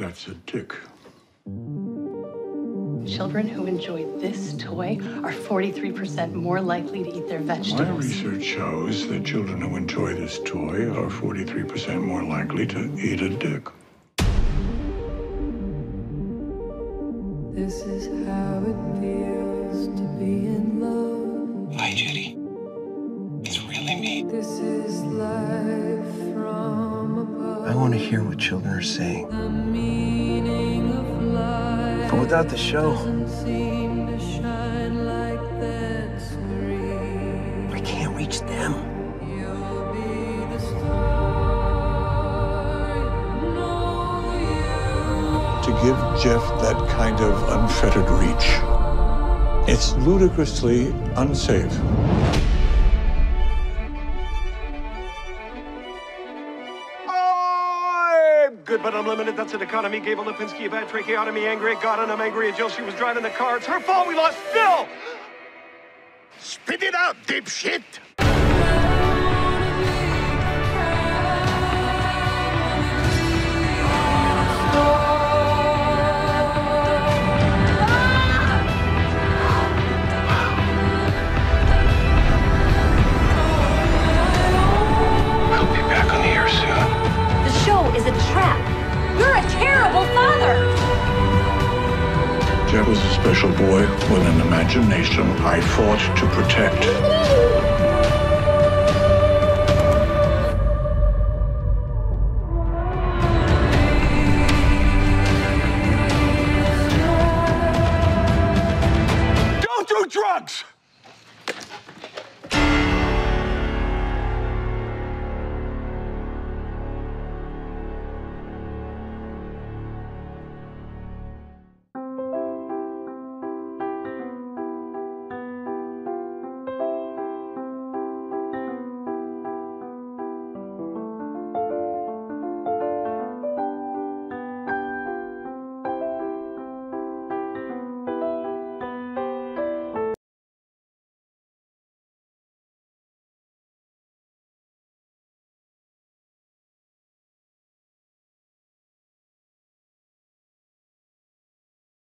That's a dick. Children who enjoy this toy are 43% more likely to eat their vegetables. My vegetables. research shows that children who enjoy this toy are 43% more likely to eat a dick. This is how it feels to be in love. Hi, Judy. It's really me. This is life from above. I want to hear what children are saying. Without the show. I can't reach them. To give Jeff that kind of unfettered reach, it's ludicrously unsafe. Good but unlimited. That's an economy. Gave Lipinski a bad tracheotomy. Angry at God and I'm angry at Jill. She was driving the car. It's her fault we lost Phil. Spit it out, dipshit! Jeff was a special boy with an imagination I fought to protect. Don't do drugs!